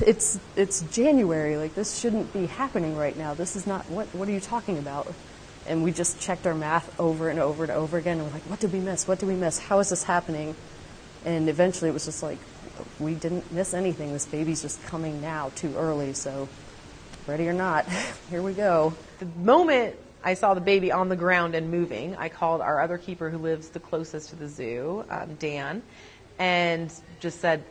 It's it's January. Like this shouldn't be happening right now. This is not. What what are you talking about? And we just checked our math over and over and over again. And we're like, what did we miss? What did we miss? How is this happening? And eventually, it was just like, we didn't miss anything. This baby's just coming now, too early. So, ready or not, here we go. The moment I saw the baby on the ground and moving, I called our other keeper who lives the closest to the zoo, um, Dan, and just said,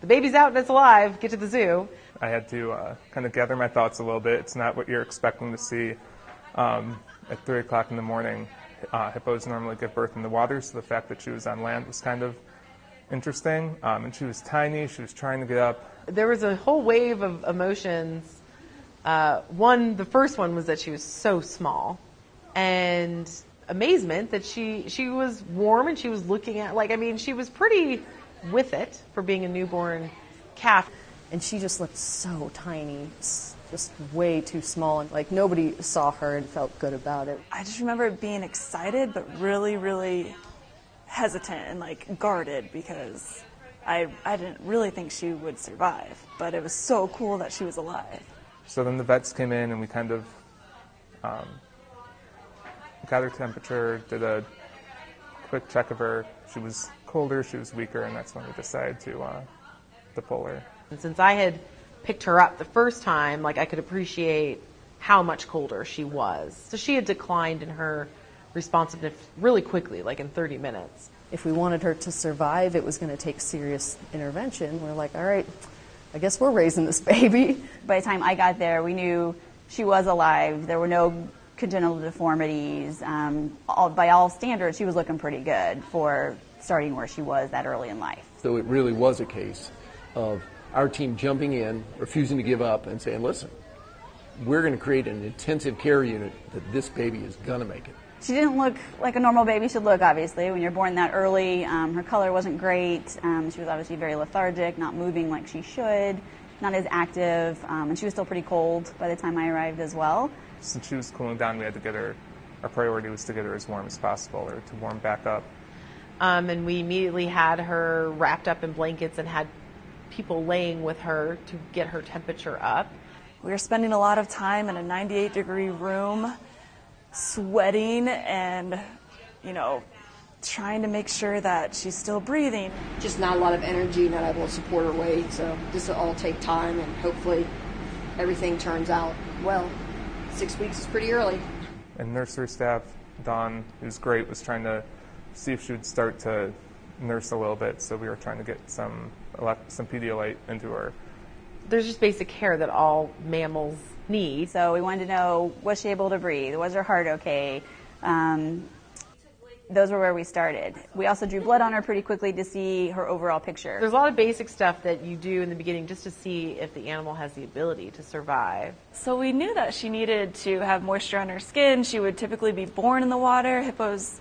the baby's out and it's alive. Get to the zoo. I had to uh, kind of gather my thoughts a little bit. It's not what you're expecting to see um, at 3 o'clock in the morning. Uh, hippos normally give birth in the water, so the fact that she was on land was kind of interesting. Um, and she was tiny. She was trying to get up. There was a whole wave of emotions. Uh, one, the first one was that she was so small, and amazement that she she was warm and she was looking at like I mean she was pretty with it for being a newborn calf. And she just looked so tiny, just way too small. And like nobody saw her and felt good about it. I just remember being excited, but really, really hesitant and like guarded because I, I didn't really think she would survive. But it was so cool that she was alive. So then the vets came in and we kind of um, got her temperature, did a quick check of her. She was colder, she was weaker, and that's when we decided to uh, to pull her. And since I had picked her up the first time, like I could appreciate how much colder she was. So she had declined in her responsiveness really quickly, like in 30 minutes. If we wanted her to survive, it was going to take serious intervention. We're like, all right, I guess we're raising this baby. By the time I got there, we knew she was alive. There were no congenital deformities. Um, all, by all standards, she was looking pretty good for starting where she was that early in life. So it really was a case of our team jumping in, refusing to give up, and saying, listen, we're going to create an intensive care unit that this baby is going to make it. She didn't look like a normal baby should look, obviously. When you're born that early, um, her color wasn't great. Um, she was obviously very lethargic, not moving like she should, not as active, um, and she was still pretty cold by the time I arrived as well. Since she was cooling down, we had to get her, our priority was to get her as warm as possible or to warm back up. Um, and we immediately had her wrapped up in blankets and had people laying with her to get her temperature up. We were spending a lot of time in a 98 degree room, sweating and, you know, trying to make sure that she's still breathing. Just not a lot of energy, not able to support her weight, so this will all take time and hopefully everything turns out well. Six weeks is pretty early. And nursery staff, Dawn, who's great, was trying to see if she would start to nurse a little bit. So we were trying to get some some Pedialyte into her. There's just basic care that all mammals need. So we wanted to know was she able to breathe? Was her heart okay? Um, those were where we started. We also drew blood on her pretty quickly to see her overall picture. There's a lot of basic stuff that you do in the beginning just to see if the animal has the ability to survive. So we knew that she needed to have moisture on her skin. She would typically be born in the water. Hippos,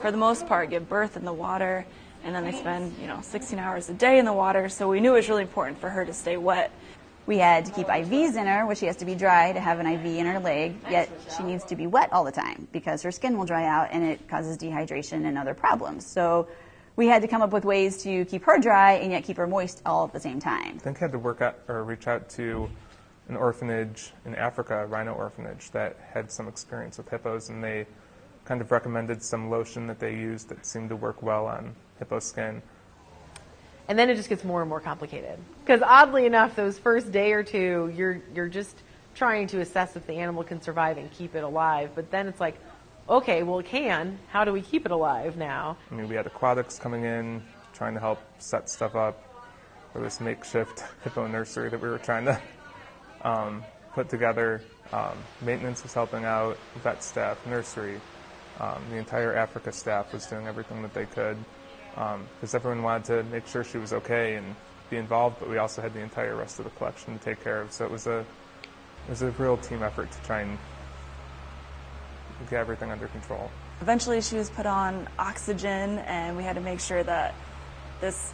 for the most part, give birth in the water, and then they spend, you know, 16 hours a day in the water. So we knew it was really important for her to stay wet. We had to keep IVs in her, which she has to be dry to have an IV in her leg, yet she needs to be wet all the time because her skin will dry out and it causes dehydration and other problems. So we had to come up with ways to keep her dry and yet keep her moist all at the same time. I think I had to work out or reach out to an orphanage in Africa, a rhino orphanage, that had some experience with hippos, and they kind of recommended some lotion that they used that seemed to work well on hippo skin. And then it just gets more and more complicated. Because oddly enough, those first day or two, you're, you're just trying to assess if the animal can survive and keep it alive. But then it's like, okay, well, it can. How do we keep it alive now? I mean, we had aquatics coming in, trying to help set stuff up for this makeshift hippo nursery that we were trying to um, put together. Um, maintenance was helping out, vet staff, nursery. Um, the entire Africa staff was doing everything that they could because um, everyone wanted to make sure she was okay and be involved, but we also had the entire rest of the collection to take care of. So it was a it was a real team effort to try and get everything under control. Eventually, she was put on oxygen, and we had to make sure that this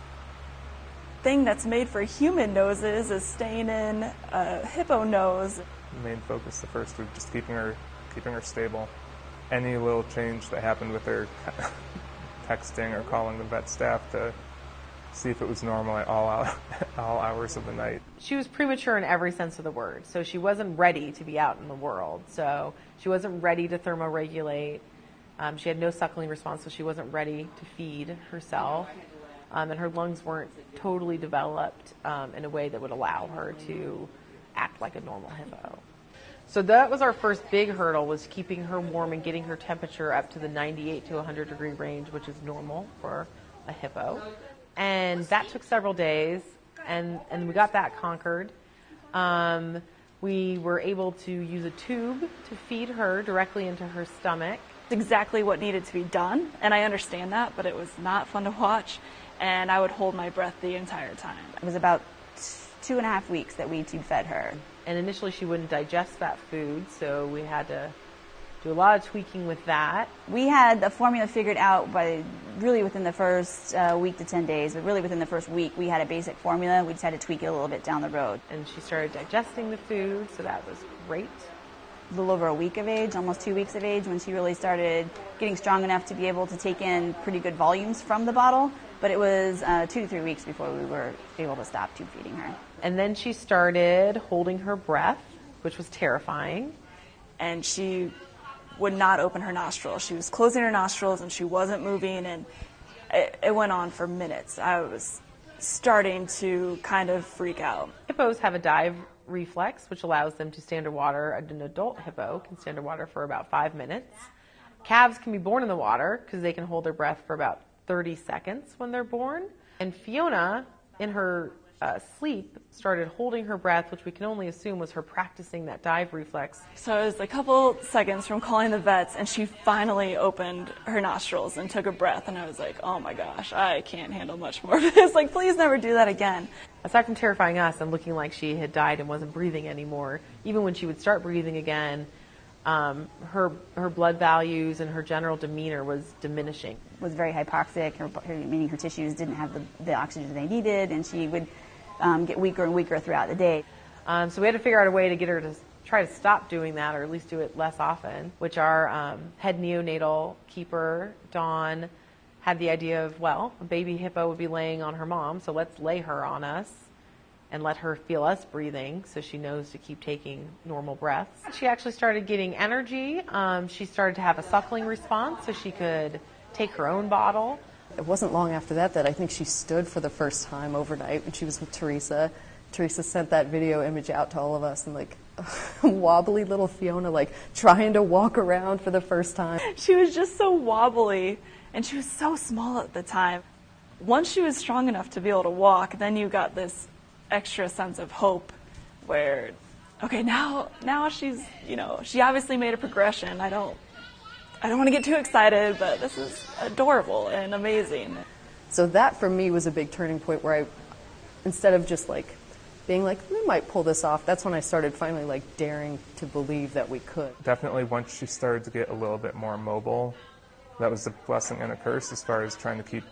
thing that's made for human noses is staying in a hippo nose. The main focus, the first, was just keeping her keeping her stable. Any little change that happened with her texting or calling the vet staff to see if it was normal at all, all hours of the night. She was premature in every sense of the word. So she wasn't ready to be out in the world. So she wasn't ready to thermoregulate. Um, she had no suckling response, so she wasn't ready to feed herself. Um, and her lungs weren't totally developed um, in a way that would allow her to act like a normal hippo. So that was our first big hurdle was keeping her warm and getting her temperature up to the 98 to 100 degree range, which is normal for a hippo. And that took several days, and, and we got that conquered. Um, we were able to use a tube to feed her directly into her stomach. exactly what needed to be done, and I understand that, but it was not fun to watch, and I would hold my breath the entire time. It was about t- two and a half weeks that we tube fed her. And initially, she wouldn't digest that food, so we had to do a lot of tweaking with that. We had the formula figured out by really within the first uh, week to 10 days, but really within the first week, we had a basic formula. We just had to tweak it a little bit down the road. And she started digesting the food, so that was great. A little over a week of age, almost two weeks of age, when she really started getting strong enough to be able to take in pretty good volumes from the bottle. But it was uh, two to three weeks before we were able to stop tube feeding her. And then she started holding her breath, which was terrifying. and she would not open her nostrils. She was closing her nostrils and she wasn't moving, and it, it went on for minutes. I was starting to kind of freak out. Hippos have a dive reflex, which allows them to stand underwater. An adult hippo can stand underwater for about five minutes. Calves can be born in the water because they can hold their breath for about 30 seconds when they're born. And Fiona, in her uh, sleep, started holding her breath, which we can only assume was her practicing that dive reflex. So it was a couple seconds from calling the vets, and she finally opened her nostrils and took a breath. And I was like, oh my gosh, I can't handle much more of this. Like, please never do that again. Aside from terrifying us and looking like she had died and wasn't breathing anymore, even when she would start breathing again, um, her her blood values and her general demeanor was diminishing. was very hypoxic, her, her, meaning her tissues didn't have the, the oxygen they needed, and she would um, get weaker and weaker throughout the day. Um, so we had to figure out a way to get her to try to stop doing that, or at least do it less often. Which our um, head neonatal keeper, Dawn, had the idea of, well, a baby hippo would be laying on her mom, so let's lay her on us and let her feel us breathing, so she knows to keep taking normal breaths. She actually started getting energy. Um, she started to have a suckling response, so she could take her own bottle. It wasn't long after that that I think she stood for the first time overnight when she was with Teresa. Teresa sent that video image out to all of us and like wobbly little Fiona like trying to walk around for the first time. She was just so wobbly, and she was so small at the time. Once she was strong enough to be able to walk, then you got this extra sense of hope where, okay, now, now she's, you know, she obviously made a progression. I don't, I don't want to get too excited, but this is adorable and amazing. So that for me was a big turning point where I, instead of just like being like, we might pull this off, that's when I started finally like daring to believe that we could. Definitely once she started to get a little bit more mobile, that was a blessing and a curse as far as trying to keep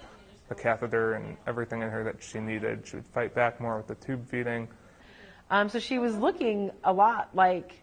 the catheter and everything in her that she needed. She would fight back more with the tube feeding. Um, so she was looking a lot like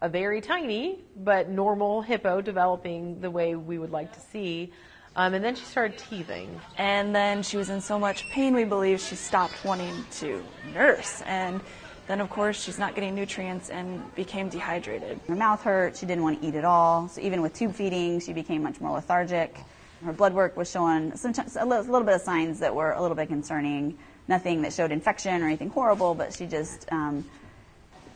a very tiny but normal hippo developing the way we would like to see. Um, and then she started teething. And then she was in so much pain, we believe she stopped wanting to nurse. And then, of course, she's not getting nutrients and became dehydrated. Her mouth hurt, she didn't want to eat at all. So even with tube feeding, she became much more lethargic. Her blood work was showing some, a little, bit of signs that were a little bit concerning. Nothing that showed infection or anything horrible, but she just um,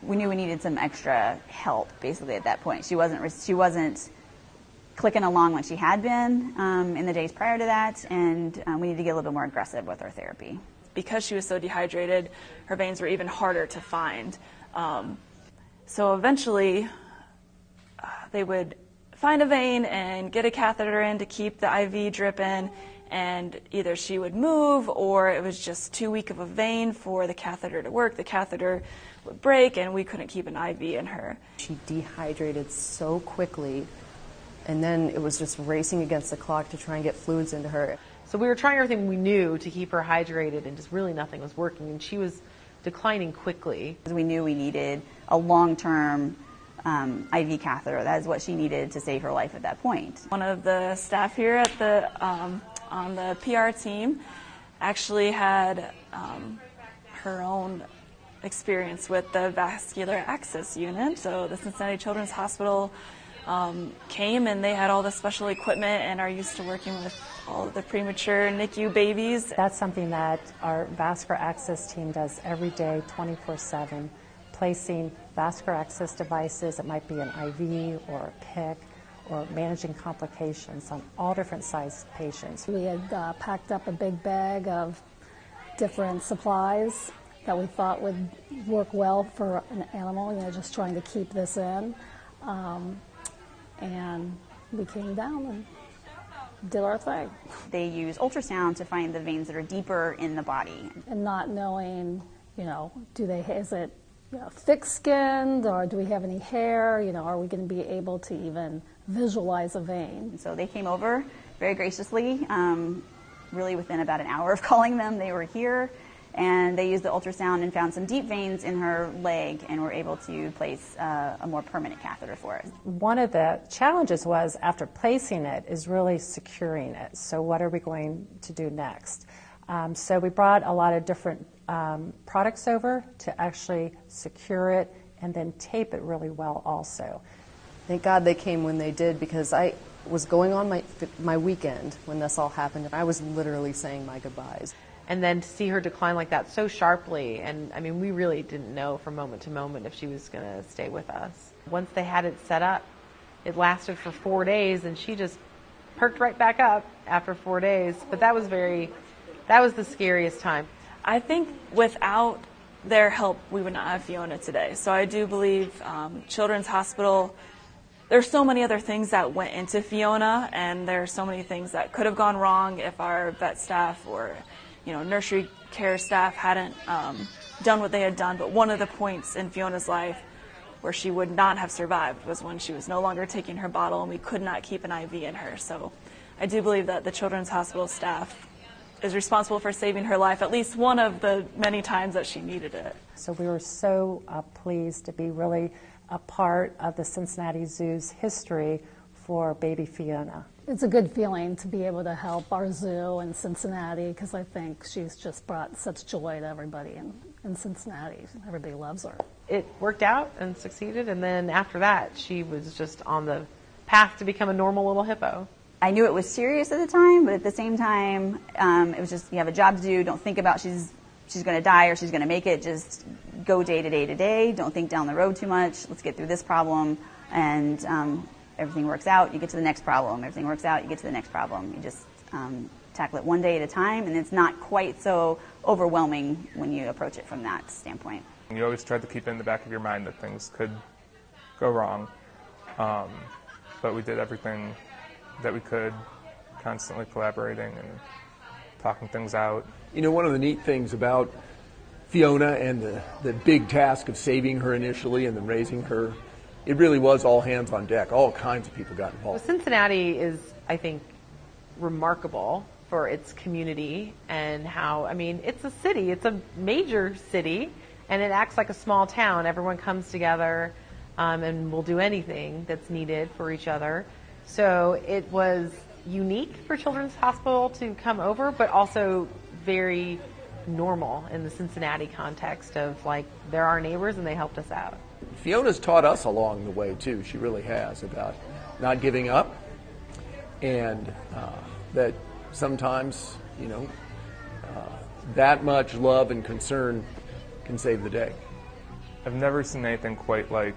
we knew we needed some extra help basically at that point. She wasn't she wasn't clicking along like she had been um, in the days prior to that, and um, we needed to get a little bit more aggressive with our therapy. Because she was so dehydrated, her veins were even harder to find. Um, so eventually, uh, they would find a vein and get a catheter in to keep the IV drip in, and either she would move or it was just too weak of a vein for the catheter to work. The catheter would break, and we couldn't keep an IV in her. She dehydrated so quickly, and then it was just racing against the clock to try and get fluids into her. So we were trying everything we knew to keep her hydrated, and just really nothing was working. And she was declining quickly. We knew we needed a long-term um, IV catheter. That is what she needed to save her life at that point. One of the staff here at the um, on the PR team actually had um, her own experience with the vascular access unit. So the Cincinnati Children's Hospital um, came and they had all the special equipment and are used to working with all of the premature NICU babies. That's something that our vascular access team does every day, 24 7, placing vascular access devices. It might be an IV or a PICC or managing complications on all different size patients. We had uh, packed up a big bag of different supplies that we thought would work well for an animal, you know, just trying to keep this in. Um, and we came down and did our thing. They use ultrasound to find the veins that are deeper in the body. And not knowing, you know, do they, is it you know, thick skinned or do we have any hair? You know, are we going to be able to even visualize a vein? And so they came over very graciously. Um, really, within about an hour of calling them, they were here and they used the ultrasound and found some deep veins in her leg and were able to place uh, a more permanent catheter for it. One of the challenges was after placing it is really securing it. So what are we going to do next? Um, so we brought a lot of different um, products over to actually secure it and then tape it really well also. Thank God they came when they did because I was going on my my weekend when this all happened and I was literally saying my goodbyes and then to see her decline like that so sharply and i mean we really didn't know from moment to moment if she was going to stay with us. Once they had it set up it lasted for four days and she just perked right back up after four days. But that was very that was the scariest time. I think without their help we would not have fiona today. So i do believe um, children's hospital there's so many other things that went into fiona and there are so many things that could have gone wrong if our vet staff or you know, nursery care staff hadn't um, done what they had done. But one of the points in Fiona's life where she would not have survived was when she was no longer taking her bottle and we could not keep an IV in her. So I do believe that the Children's Hospital staff is responsible for saving her life at least one of the many times that she needed it. So we were so uh, pleased to be really a part of the Cincinnati Zoo's history for baby Fiona it's a good feeling to be able to help our zoo in Cincinnati because I think she's just brought such joy to everybody in, in Cincinnati. Everybody loves her. It worked out and succeeded, and then after that, she was just on the path to become a normal little hippo. I knew it was serious at the time, but at the same time, um, it was just you have a job to do. Don't think about she's she's going to die or she's going to make it. Just go day to day to day. Don't think down the road too much. Let's get through this problem, and um, everything works out, you get to the next problem. Everything works out, you get to the next problem. You just um, tackle it one day at a time, and it's not quite so overwhelming when you approach it from that standpoint. You always try to keep in the back of your mind that things could go wrong, um, but we did everything that we could, constantly collaborating and talking things out. You know, one of the neat things about Fiona and the, the big task of saving her initially and then raising her it really was all hands on deck. All kinds of people got involved. Well, Cincinnati is, I think, remarkable for its community and how, I mean, it's a city, it's a major city, and it acts like a small town. Everyone comes together um, and will do anything that's needed for each other. So it was unique for Children's Hospital to come over, but also very normal in the Cincinnati context of like, they're our neighbors and they helped us out. Fiona's taught us along the way too. She really has about not giving up, and uh, that sometimes you know uh, that much love and concern can save the day. I've never seen anything quite like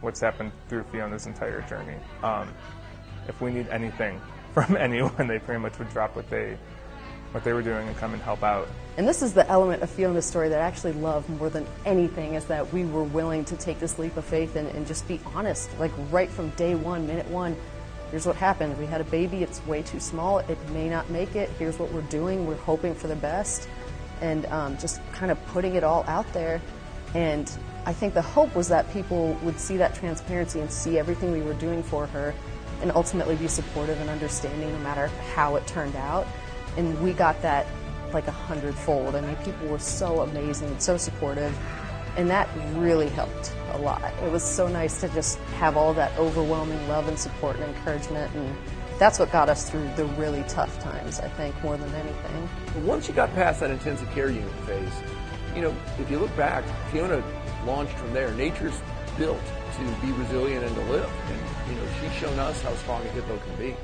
what's happened through Fiona's entire journey. Um, if we need anything from anyone, they pretty much would drop what they what they were doing and come and help out. And this is the element of Fiona's story that I actually love more than anything is that we were willing to take this leap of faith and, and just be honest, like right from day one, minute one. Here's what happened. We had a baby, it's way too small, it may not make it. Here's what we're doing, we're hoping for the best. And um, just kind of putting it all out there. And I think the hope was that people would see that transparency and see everything we were doing for her and ultimately be supportive and understanding no matter how it turned out and we got that like a hundredfold. I mean, people were so amazing and so supportive, and that really helped a lot. It was so nice to just have all that overwhelming love and support and encouragement, and that's what got us through the really tough times. I think more than anything. Once you got past that intensive care unit phase, you know, if you look back, Fiona launched from there. Nature's built to be resilient and to live, and you know, she's shown us how strong a hippo can be.